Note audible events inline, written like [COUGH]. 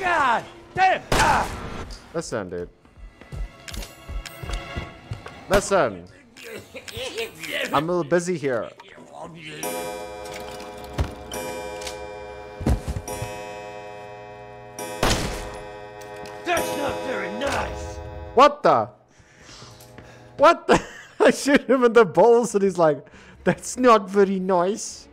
God damn! Ah. Listen, dude. Listen. I'm a little busy here. That's not very nice. What the? What the? [LAUGHS] I shoot him in the balls and he's like, that's not very nice.